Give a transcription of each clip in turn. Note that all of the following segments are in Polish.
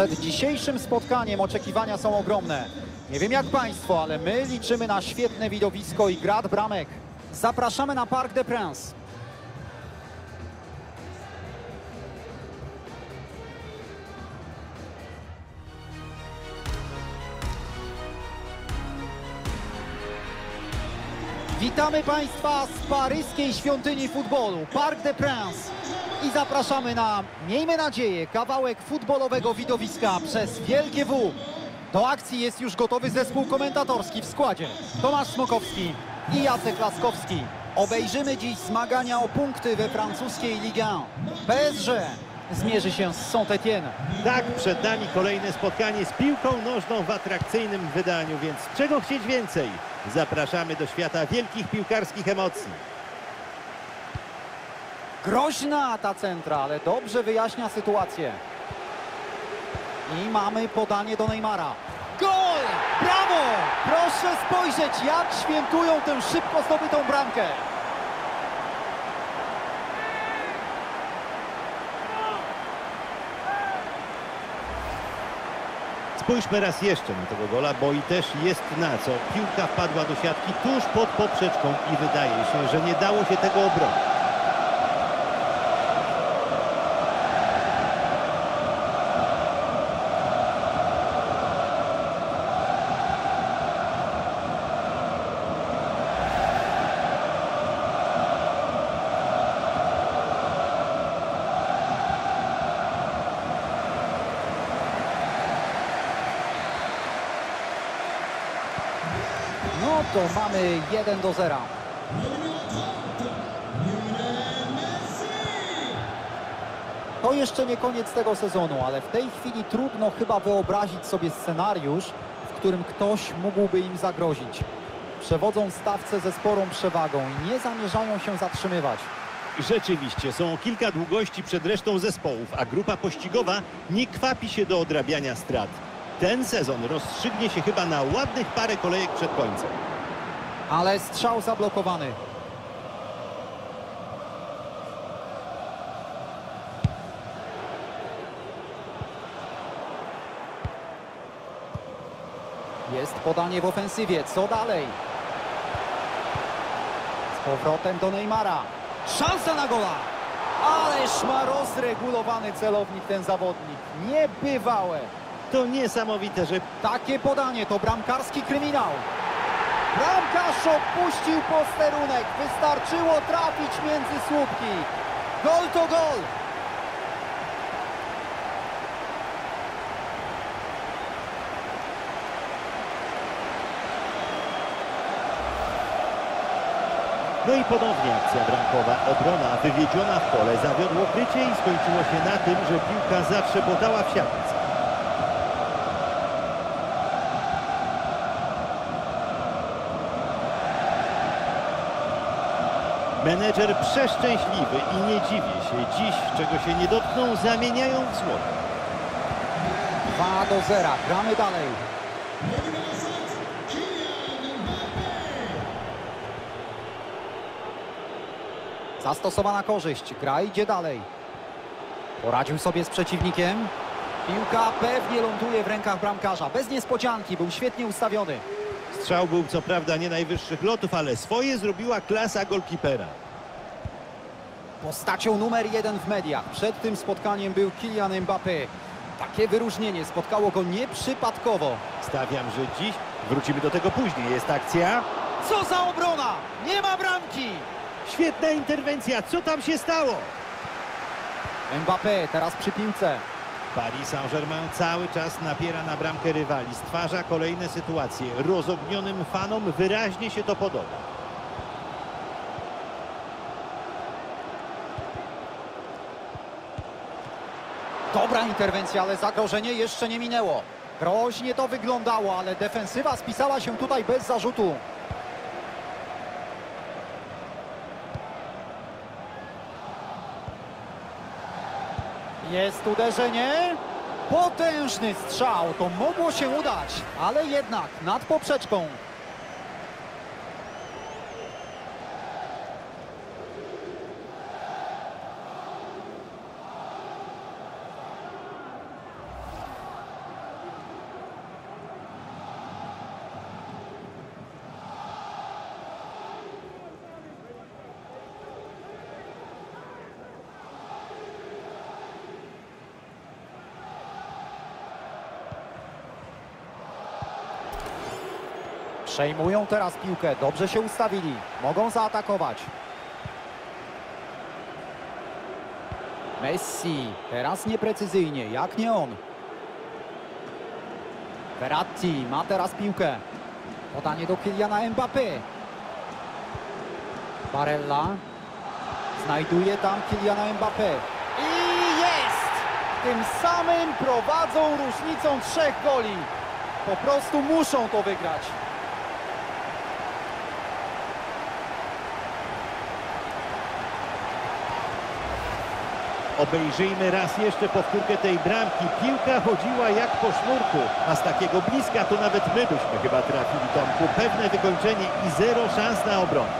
Przed dzisiejszym spotkaniem oczekiwania są ogromne. Nie wiem jak Państwo, ale my liczymy na świetne widowisko i grad bramek. Zapraszamy na Parc des Princes. Witamy Państwa z paryskiej świątyni futbolu, Parc des Princes. I zapraszamy na, miejmy nadzieję, kawałek futbolowego widowiska przez Wielkie W. Do akcji jest już gotowy zespół komentatorski w składzie. Tomasz Smokowski i Jacek Laskowski. Obejrzymy dziś zmagania o punkty we francuskiej Ligue 1. PSG zmierzy się z Saint-Étienne. Tak, przed nami kolejne spotkanie z piłką nożną w atrakcyjnym wydaniu, więc czego chcieć więcej? Zapraszamy do świata wielkich piłkarskich emocji. Groźna ta centra, ale dobrze wyjaśnia sytuację. I mamy podanie do Neymara. Gol! Brawo! Proszę spojrzeć, jak świętują tę szybko zdobytą bramkę. Spójrzmy raz jeszcze na tego gola, bo i też jest na co. Piłka wpadła do siatki tuż pod poprzeczką i wydaje się, że nie dało się tego obronić. To mamy 1 do 0. To jeszcze nie koniec tego sezonu, ale w tej chwili trudno chyba wyobrazić sobie scenariusz, w którym ktoś mógłby im zagrozić. Przewodzą stawce ze sporą przewagą i nie zamierzają się zatrzymywać. Rzeczywiście, są kilka długości przed resztą zespołów, a grupa pościgowa nie kwapi się do odrabiania strat. Ten sezon rozstrzygnie się chyba na ładnych parę kolejek przed końcem. Ale strzał zablokowany. Jest podanie w ofensywie. Co dalej? Z powrotem do Neymara. Szansa na gola! Ależ ma rozregulowany celownik ten zawodnik. Niebywałe. To niesamowite, że Takie podanie to bramkarski kryminał. Bramkarz opuścił posterunek. Wystarczyło trafić między słupki. Gol to gol. No i ponownie akcja bramkowa. Obrona wywiedziona w pole zawiodło krycie i skończyło się na tym, że piłka zatrzepotała w siatce. Menedżer przeszczęśliwy i nie dziwię się. Dziś, czego się nie dotkną, zamieniają w złoto. 2 do 0. Gramy dalej. Zastosowana korzyść. Gra idzie dalej. Poradził sobie z przeciwnikiem. Piłka pewnie ląduje w rękach bramkarza. Bez niespodzianki. Był świetnie ustawiony. Strzał był co prawda nie najwyższych lotów, ale swoje zrobiła klasa golkipera. Postacią numer jeden w mediach. Przed tym spotkaniem był Kylian Mbappé. Takie wyróżnienie spotkało go nieprzypadkowo. Stawiam, że dziś wrócimy do tego później. Jest akcja. Co za obrona! Nie ma bramki! Świetna interwencja. Co tam się stało? Mbappé teraz przy piłce. Paris Saint-Germain cały czas napiera na bramkę rywali. Stwarza kolejne sytuacje. Rozognionym fanom wyraźnie się to podoba. Dobra interwencja, ale zagrożenie jeszcze nie minęło. Groźnie to wyglądało, ale defensywa spisała się tutaj bez zarzutu. Jest uderzenie. Potężny strzał, to mogło się udać, ale jednak nad poprzeczką. Przejmują teraz piłkę, dobrze się ustawili. Mogą zaatakować. Messi, teraz nieprecyzyjnie, jak nie on. Verratti ma teraz piłkę. Podanie do Kyliana Mbappé. Barella znajduje tam Kyliana Mbappé. I jest! Tym samym prowadzą różnicą trzech goli. Po prostu muszą to wygrać. Obejrzyjmy raz jeszcze powtórkę tej bramki. Piłka chodziła jak po sznurku, a z takiego bliska to nawet my byśmy chyba trafili Tomku. Pewne wykończenie i zero szans na obronę.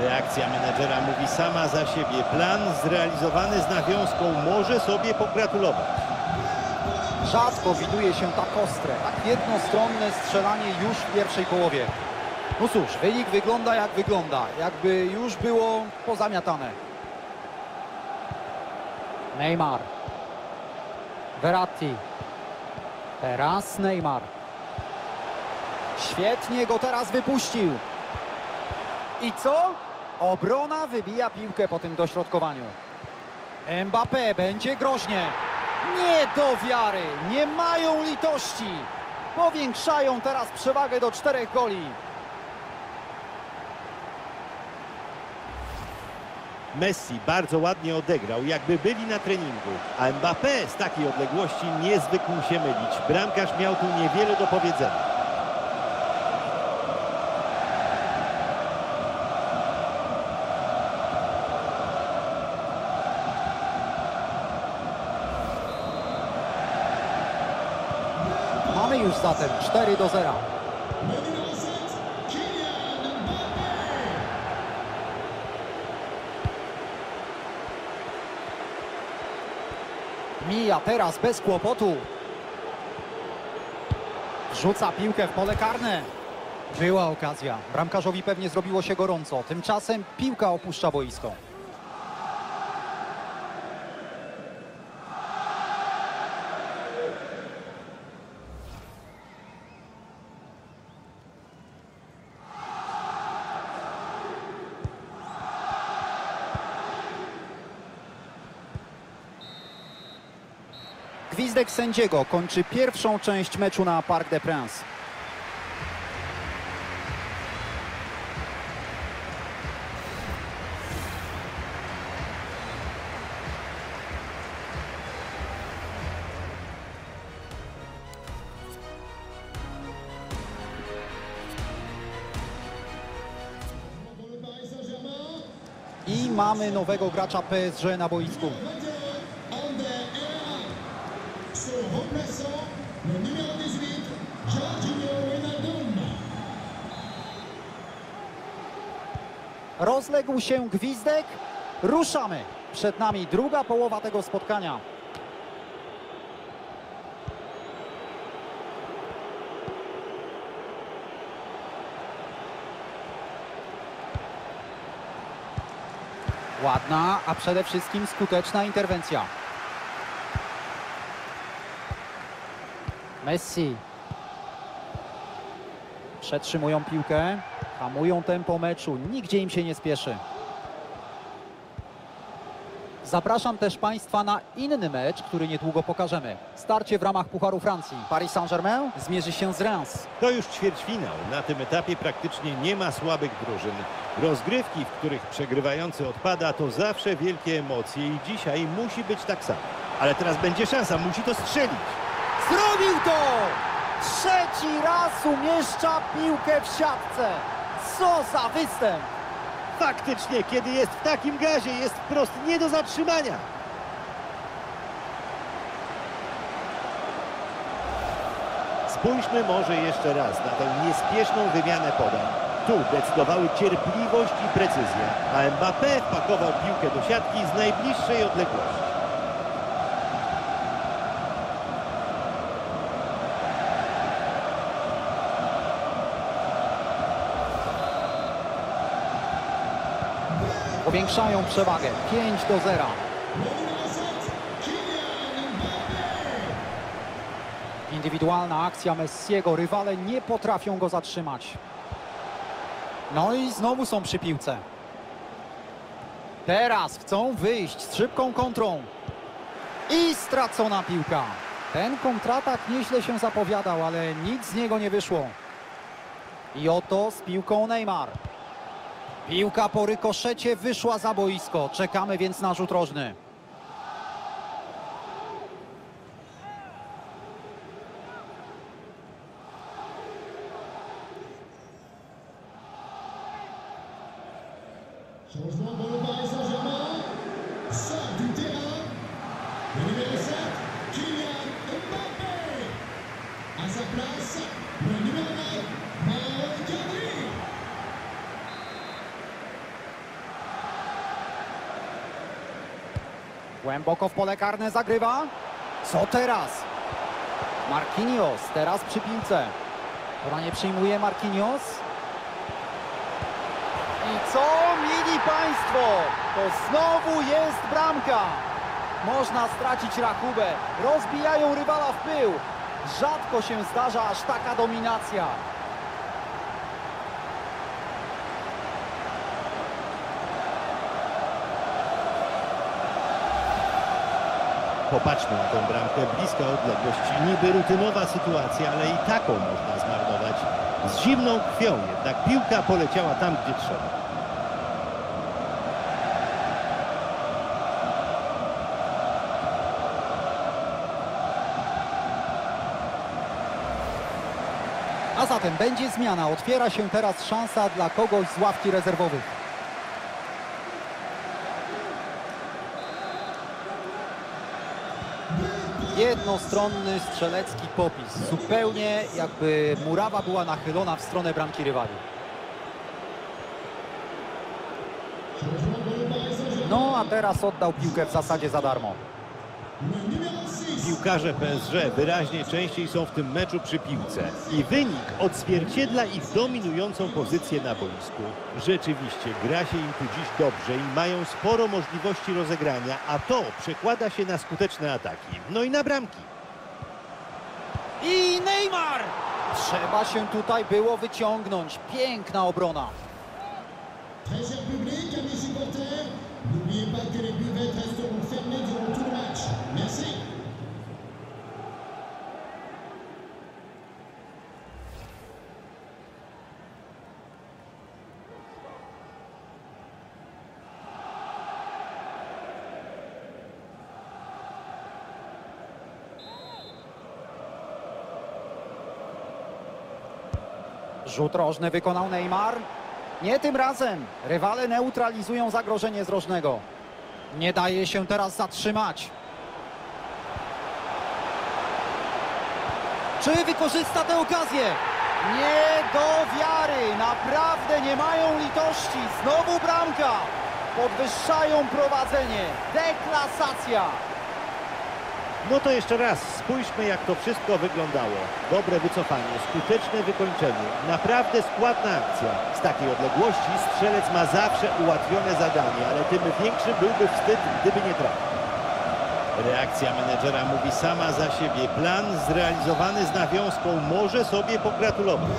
Reakcja menedżera mówi sama za siebie. Plan zrealizowany z nawiązką może sobie pogratulować. Rzadko widuje się tak ostre, tak jednostronne strzelanie już w pierwszej połowie. No cóż, wynik wygląda jak wygląda, jakby już było pozamiatane. Neymar. Verratti. Teraz Neymar. Świetnie go teraz wypuścił. I co? Obrona wybija piłkę po tym dośrodkowaniu. Mbappé będzie groźnie. Nie do wiary, nie mają litości. Powiększają teraz przewagę do czterech goli. Messi bardzo ładnie odegrał, jakby byli na treningu, a Mbappé z takiej odległości nie zwykł się mylić. Bramkarz miał tu niewiele do powiedzenia. Mamy już zatem 4 do 0. Mija teraz bez kłopotu. Wrzuca piłkę w pole karne. Była okazja. Bramkarzowi pewnie zrobiło się gorąco. Tymczasem piłka opuszcza boisko. Gwizdek sędziego kończy pierwszą część meczu na Parc des Princes. I mamy nowego gracza PSG na boisku. Rozległ się gwizdek. Ruszamy. Przed nami druga połowa tego spotkania. Ładna, a przede wszystkim skuteczna interwencja. Messi. Przetrzymują piłkę, hamują tempo meczu, nigdzie im się nie spieszy. Zapraszam też Państwa na inny mecz, który niedługo pokażemy. Starcie w ramach Pucharu Francji. Paris Saint-Germain zmierzy się z Reims. To już ćwierćfinał. Na tym etapie praktycznie nie ma słabych drużyn. Rozgrywki, w których przegrywający odpada, to zawsze wielkie emocje i dzisiaj musi być tak samo. Ale teraz będzie szansa, musi to strzelić. Zrobił to! Trzeci raz umieszcza piłkę w siatce. Co za występ! Faktycznie, kiedy jest w takim gazie, jest wprost nie do zatrzymania. Spójrzmy może jeszcze raz na tę niespieszną wymianę podań. Tu decydowały cierpliwość i precyzja, a Mbappé wpakował piłkę do siatki z najbliższej odległości. Powiększają przewagę. 5 do 0. Indywidualna akcja Messiego. Rywale nie potrafią go zatrzymać. No i znowu są przy piłce. Teraz chcą wyjść z szybką kontrą. I stracona piłka. Ten kontratak nieźle się zapowiadał, ale nic z niego nie wyszło. I oto z piłką Neymar. Piłka po rykoszecie wyszła za boisko. Czekamy więc na rzut rożny. Głęboko w pole karne zagrywa. Co teraz? Marquinhos teraz przy piłce. Podanie przyjmuje Marquinhos. I co, mili Państwo? To znowu jest bramka. Można stracić rachubę. Rozbijają rywala w pył. Rzadko się zdarza aż taka dominacja. Popatrzmy na tę bramkę, bliska odległość, niby rutynowa sytuacja, ale i taką można zmarnować. Z zimną krwią jednak piłka poleciała tam, gdzie trzeba. A zatem będzie zmiana. Otwiera się teraz szansa dla kogoś z ławki rezerwowych. Jednostronny strzelecki popis. Zupełnie jakby murawa była nachylona w stronę bramki rywali. No a teraz oddał piłkę w zasadzie za darmo. Le numéro 6. Piłkarze PSG wyraźnie częściej są w tym meczu przy piłce i wynik odzwierciedla ich dominującą pozycję na boisku. Rzeczywiście gra się im tu dziś dobrze i mają sporo możliwości rozegrania, a to przekłada się na skuteczne ataki. No i na bramki. I Neymar! Trzeba się tutaj było wyciągnąć. Piękna obrona. Rzut rożny wykonał Neymar. Nie tym razem. Rywale neutralizują zagrożenie z rożnego. Nie daje się teraz zatrzymać. Czy wykorzysta tę okazję? Nie do wiary. Naprawdę nie mają litości. Znowu bramka. Podwyższają prowadzenie. Deklasacja. No to jeszcze raz, spójrzmy jak to wszystko wyglądało. Dobre wycofanie, skuteczne wykończenie, naprawdę składna akcja. Z takiej odległości strzelec ma zawsze ułatwione zadanie, ale tym większy byłby wstyd, gdyby nie trafił. Reakcja menedżera mówi sama za siebie. Plan zrealizowany z nawiązką może sobie pogratulować.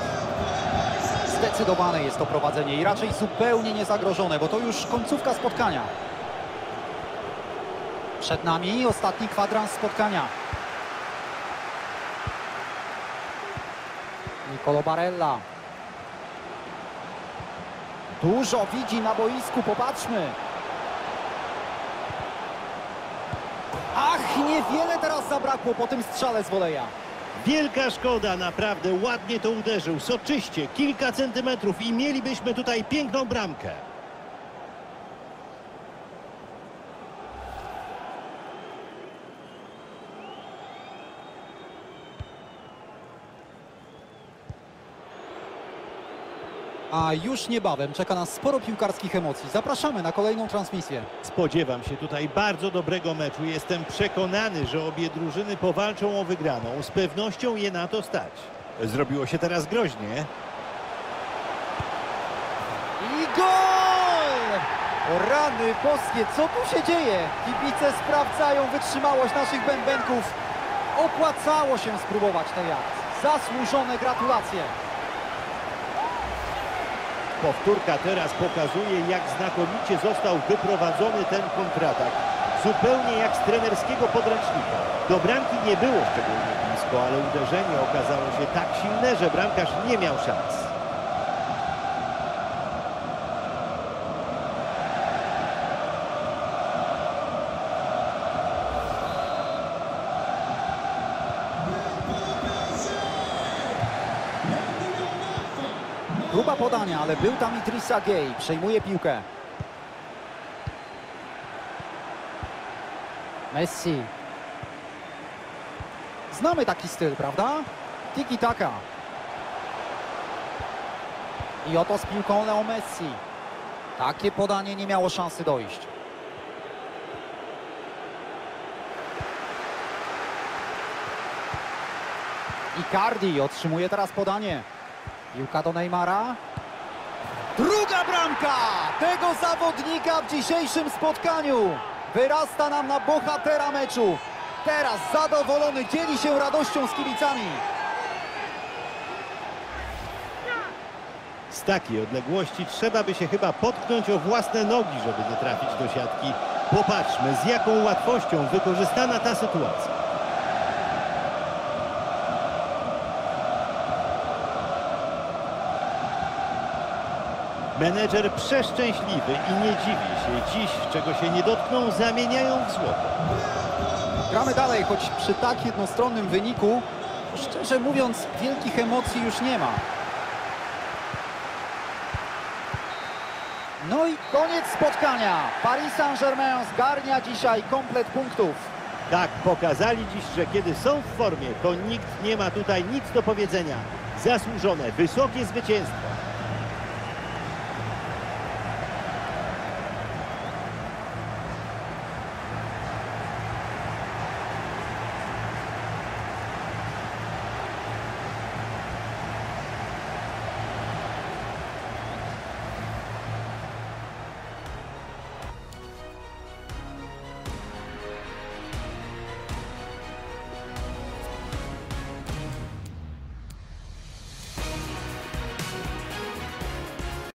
Zdecydowane jest to prowadzenie i raczej zupełnie niezagrożone, bo to już końcówka spotkania. Przed nami ostatni kwadrans spotkania. Nicolo Barella. Dużo widzi na boisku, popatrzmy. Ach, niewiele teraz zabrakło po tym strzale z woleja. Wielka szkoda, naprawdę ładnie to uderzył, soczyście, kilka centymetrów i mielibyśmy tutaj piękną bramkę. A już niebawem czeka nas sporo piłkarskich emocji. Zapraszamy na kolejną transmisję. Spodziewam się tutaj bardzo dobrego meczu. Jestem przekonany, że obie drużyny powalczą o wygraną. Z pewnością je na to stać. Zrobiło się teraz groźnie. I gol! O rany boskie, co tu się dzieje? Kibice sprawdzają wytrzymałość naszych bębenków. Opłacało się spróbować tej akcji. Zasłużone gratulacje. Powtórka teraz pokazuje, jak znakomicie został wyprowadzony ten kontratak. Zupełnie jak z trenerskiego podręcznika. Do bramki nie było szczególnie blisko, ale uderzenie okazało się tak silne, że bramkarz nie miał szans. Podania, ale był tam Idrissa Gay. Przejmuje piłkę. Messi. Znamy taki styl, prawda? Tiki-taka. I oto z piłką Leo Messi. Takie podanie nie miało szansy dojść. Icardi otrzymuje teraz podanie. Piłka do Neymara. Druga bramka tego zawodnika w dzisiejszym spotkaniu. Wyrasta nam na bohatera meczu. Teraz zadowolony dzieli się radością z kibicami. Z takiej odległości trzeba by się chyba potknąć o własne nogi, żeby nie trafić do siatki. Popatrzmy, z jaką łatwością wykorzystana ta sytuacja. Menedżer przeszczęśliwy i nie dziwi się. Dziś, czego się nie dotkną, zamieniają w złoto. Gramy dalej, choć przy tak jednostronnym wyniku, szczerze mówiąc, wielkich emocji już nie ma. No i koniec spotkania. Paris Saint-Germain zgarnia dzisiaj komplet punktów. Tak, pokazali dziś, że kiedy są w formie, to nikt nie ma tutaj nic do powiedzenia. Zasłużone, wysokie zwycięstwo.